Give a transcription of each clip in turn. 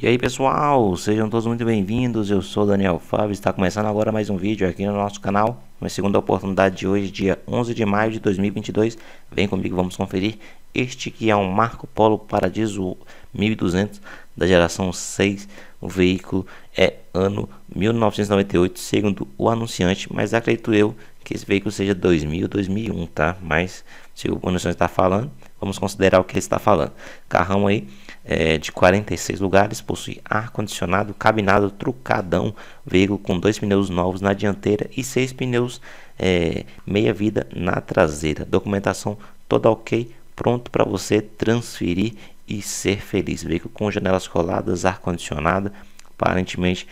E aí pessoal, sejam todos muito bem-vindos, eu sou Daniel Fábio, está começando agora mais um vídeo aqui no nosso canal. Uma segunda oportunidade de hoje, dia 11 de maio de 2022 Vem comigo, vamos conferir este que é um Marco Polo Paradiso 1200 da geração 6 O veículo é ano 1998, segundo o anunciante Mas acredito eu que esse veículo seja 2000 2001, tá? Mas se o anunciante está falando, vamos considerar o que ele está falando. Carrão aí é, de 46 lugares, possui ar-condicionado, cabinado, trucadão, veículo com dois pneus novos na dianteira e seis pneus é, meia-vida na traseira. Documentação toda ok, pronto para você transferir e ser feliz. Veículo com janelas coladas, ar-condicionado, aparentemente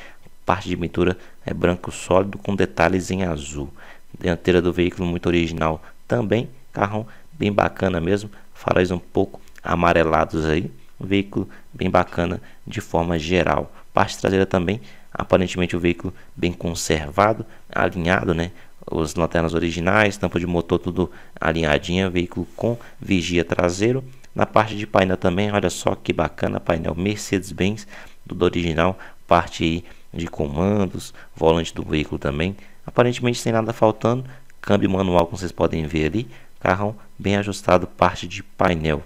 parte de pintura é branco sólido com detalhes em azul. Dianteira do veículo muito original também, carrão bem bacana mesmo, faróis um pouco amarelados aí um veículo bem bacana de forma geral. Parte traseira também, aparentemente o veículo bem conservado, alinhado, né? As lanternas originais, tampa de motor tudo alinhadinha, veículo com vigia traseiro. Na parte de painel também, olha só que bacana, painel Mercedes-Benz, do original, parte de comandos, volante do veículo também. Aparentemente sem nada faltando, câmbio manual como vocês podem ver ali, carrão bem ajustado, parte de painel.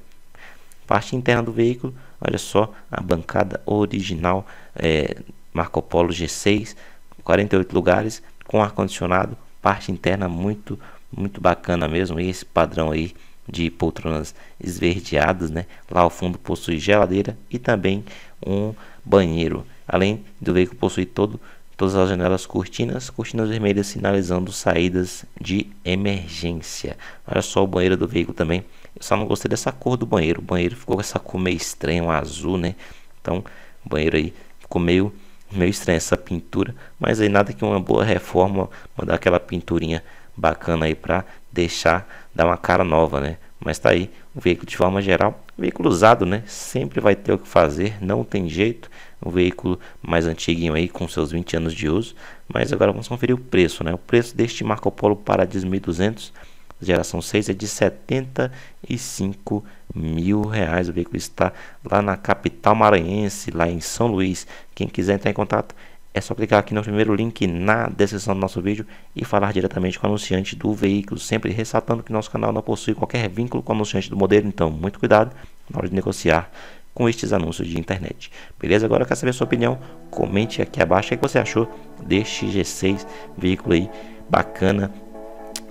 Parte interna do veículo, olha só a bancada original é, Marco Polo G6, 48 lugares com ar condicionado, parte interna muito muito bacana mesmo, esse padrão aí de poltronas esverdeadas, né? Lá ao fundo possui geladeira e também um banheiro. Além do veículo possuir todo todas as janelas cortinas, cortinas vermelhas sinalizando saídas de emergência. Olha só o banheiro do veículo também. Eu só não gostei dessa cor do banheiro. O banheiro ficou com essa cor meio estranha, um azul, né? Então, o banheiro aí ficou meio meio estranha essa pintura, mas aí nada que uma boa reforma, mandar aquela pinturinha bacana aí para deixar dar uma cara nova, né? Mas tá aí, o veículo de forma geral, veículo usado, né? Sempre vai ter o que fazer, não tem jeito. Um veículo mais antiguinho aí, com seus 20 anos de uso. Mas agora vamos conferir o preço, né? O preço deste Marco Polo Paradis 1200, geração 6, é de 75 mil reais. O veículo está lá na capital maranhense, lá em São Luís. Quem quiser entrar em contato, é só clicar aqui no primeiro link na descrição do nosso vídeo e falar diretamente com o anunciante do veículo, sempre ressaltando que nosso canal não possui qualquer vínculo com o anunciante do modelo, então muito cuidado na hora de negociar com estes anúncios de internet. Beleza? Agora quer saber a sua opinião? Comente aqui abaixo o que você achou deste G6 veículo aí bacana,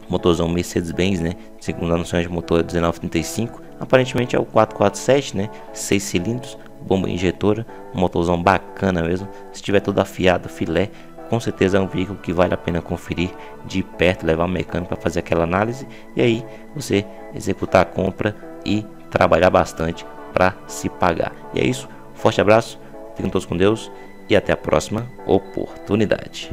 motorzão Mercedes-Benz, né? Segundo anunciante, motor 1935, aparentemente é o 447, né? 6 cilindros, bomba injetora, um motorzão bacana mesmo. Se tiver todo afiado, filé, com certeza é um veículo que vale a pena conferir de perto, levar um mecânico para fazer aquela análise e aí você executar a compra e trabalhar bastante para se pagar. E é isso, forte abraço, fiquem todos com Deus e até a próxima oportunidade.